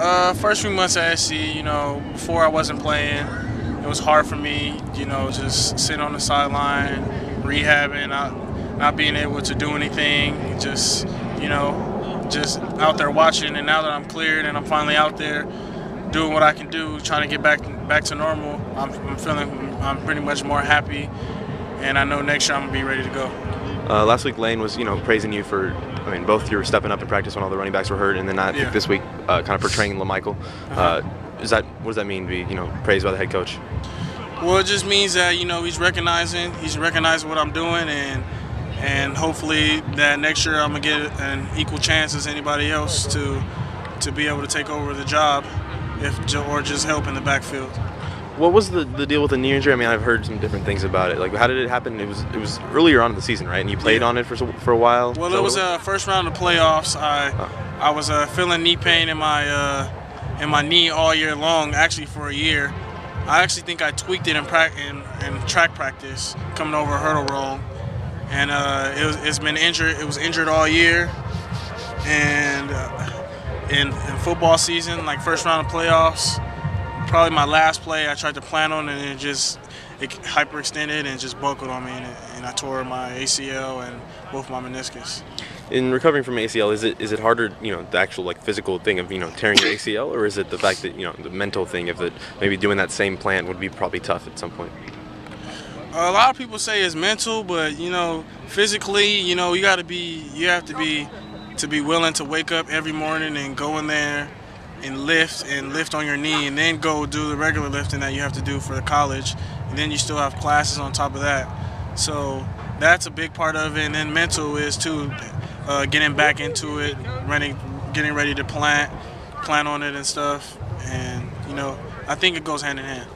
Uh, first few months at SC, you know, before I wasn't playing, it was hard for me, you know, just sitting on the sideline, rehabbing, not, not being able to do anything, just, you know, just out there watching. And now that I'm cleared and I'm finally out there doing what I can do, trying to get back back to normal, I'm, I'm feeling I'm pretty much more happy, and I know next year I'm gonna be ready to go. Uh, last week, Lane was you know praising you for, I mean, both you were stepping up in practice when all the running backs were hurt, and then I think Yeah. this week, uh, kind of portraying LaMichael. Uh-huh. Uh, is that what does that mean? to Be you know praised by the head coach? Well, it just means that you know he's recognizing he's recognizing what I'm doing, and and hopefully that next year I'm gonna get an equal chance as anybody else to to be able to take over the job, if or just help in the backfield. What was the, the deal with the knee injury? I mean, I've heard some different things about it. Like, how did it happen? It was it was earlier on in the season, right? And you played Yeah. on it for for a while. Well, that it was a first round of playoffs. I I was uh, feeling knee pain in my uh, in my knee all year long, actually for a year. I actually think I tweaked it in, prac- in, in track practice, coming over a hurdle wrong, and uh, it was, it's been injured. It was injured all year, and uh, in, in football season, like first round of playoffs, probably my last play, I tried to plan on it and it just it hyperextended and just buckled on me, and, it, and I tore my ACL and both my meniscus. in recovering from ACL, is it is it harder, you know, the actual like physical thing of you know tearing your ACL, or is it the fact that you know the mental thing of it maybe doing that same plan would be probably tough at some point? A lot of people say it's mental, but you know, physically, you know, you got to be, you have to be, to be willing to wake up every morning and go in there and lift and lift on your knee, and then go do the regular lifting that you have to do for the college, and then you still have classes on top of that. So that's a big part of it, and then mental is too, uh, getting back into it, running, getting ready to plant, plan on it and stuff, and you know, I think it goes hand in hand.